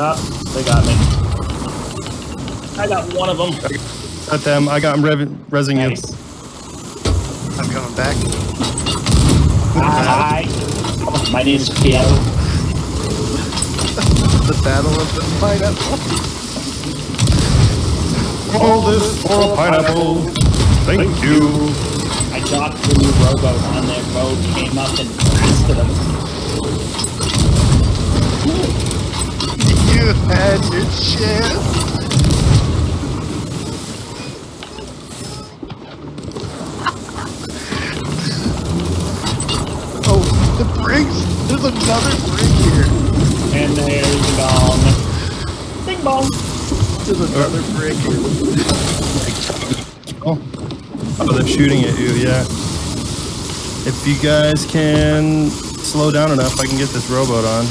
Ah, they got me. I got one of them. Got them. I got them rev- resing you. I'm coming back. Hi. My name's Piero. The battle of the pineapple. All this for a pineapple. Thank you. I docked the new rowboat on their boat, came up and blasted them. You had your chance. oh, the brigs! There's another brig here. And there's gone. Bing bong. There's another brig here. Oh. oh, they're shooting at you. Yeah. If you guys can slow down enough, I can get this rowboat on.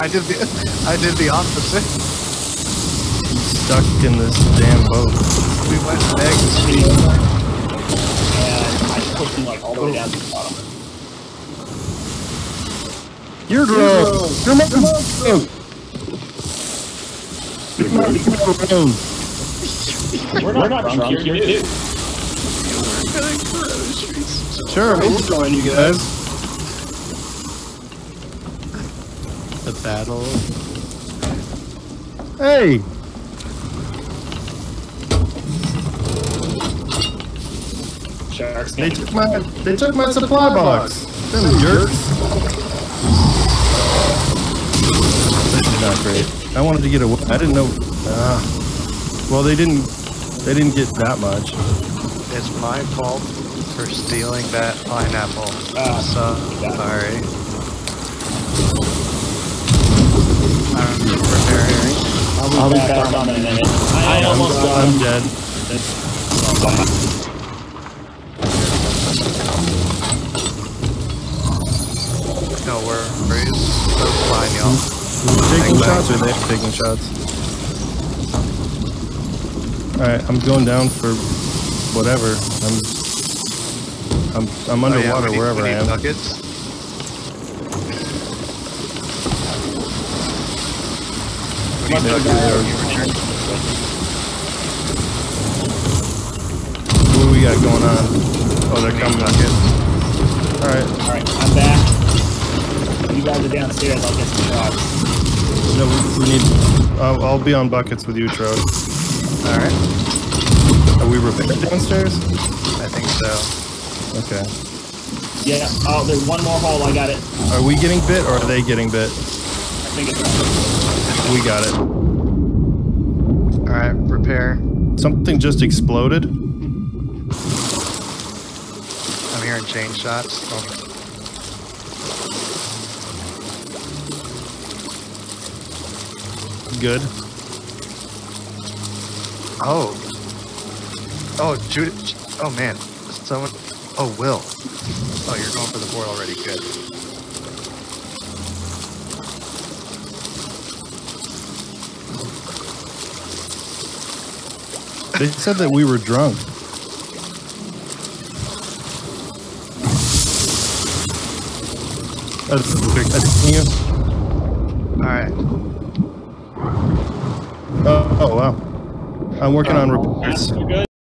I did the I did the opposite. Stuck in this damn boat. We went next. And I pushed him like all the way down to the bottom. You're drone. You're my drone. You're my drone. We're not, We're not drunk, drunk here, too. Sure, we'll join you guys. The battle. Hey. Sharks. They took my they took my supply box. Them jerks. This is not great. I wanted to get away. I didn't know. Ah. well, they didn't. They didn't get that much. It's my fault for stealing that pineapple. Ah, so yeah. sorry. I'm preparing. I'll be, back, on in a minute. I, I'm, almost I'm dead. No worries. That's fine, y'all. Taking Thank shots you. or they taking shots? Alright, I'm going down for whatever. I'm I'm I'm Oh, yeah, underwater we need- wherever we I am. Buckets. Must be buckets. What do we got going on? Oh, they're coming. buckets. Alright. Alright, I'm back. You guys are downstairs, I'll get some shots. No, we, we need. I'll, I'll be on buckets with you, Trode. Alright. Are we repaired downstairs? I think so. Okay. Yeah, oh, there's one more hole, I got it. Are we getting bit or are they getting bit? I think it's We got it. Alright, repair. Something just exploded. I'm hearing chain shots. Oh, Good. Oh. Oh, Judith. Oh, man. Someone. Oh, Will. Oh, you're going for the board already. Good. They said that we were drunk. That's, a that's you. Alright. Oh, oh wow. I'm working on oh. repairs. You good?